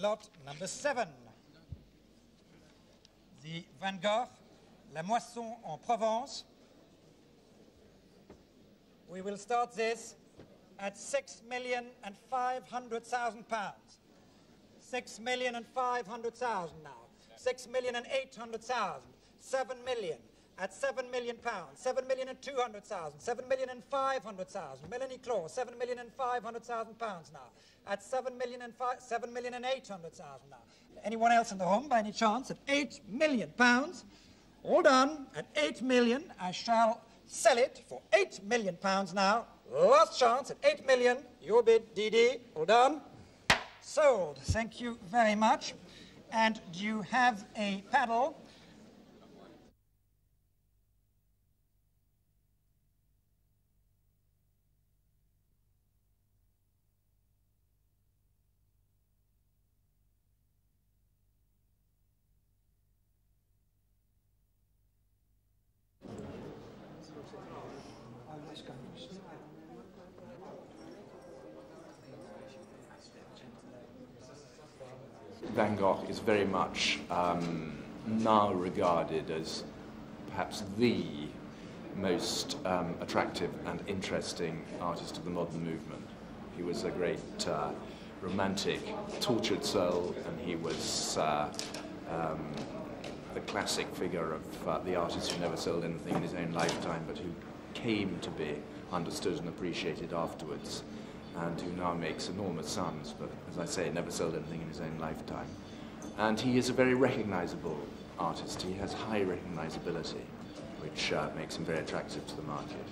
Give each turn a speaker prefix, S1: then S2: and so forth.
S1: lot number seven. The Van Gogh, La Moisson en Provence. We will start this at six million and five hundred thousand pounds. Six million and five hundred thousand now. Six million and eight hundred thousand. Seven million at seven million pounds. Seven million and two hundred thousand. Seven million and five hundred thousand. Melanie Claw, seven million and five hundred thousand pounds now. At seven million and five, seven million and eight hundred thousand now. Anyone else in the home by any chance? At eight million pounds. All done. At eight million, I shall sell it for eight million pounds now. Last chance at eight million. Your bid, DD. All done. Sold. Thank you very much. And you have a paddle?
S2: Van Gogh is very much um, now regarded as perhaps the most um, attractive and interesting artist of the modern movement. He was a great uh, romantic, tortured soul, and he was uh, um, the classic figure of uh, the artist who never sold anything in his own lifetime, but who came to be understood and appreciated afterwards and who now makes enormous sums, but as I say, never sold anything in his own lifetime. And he is a very recognizable artist. He has high recognizability, which uh, makes him very attractive to the market.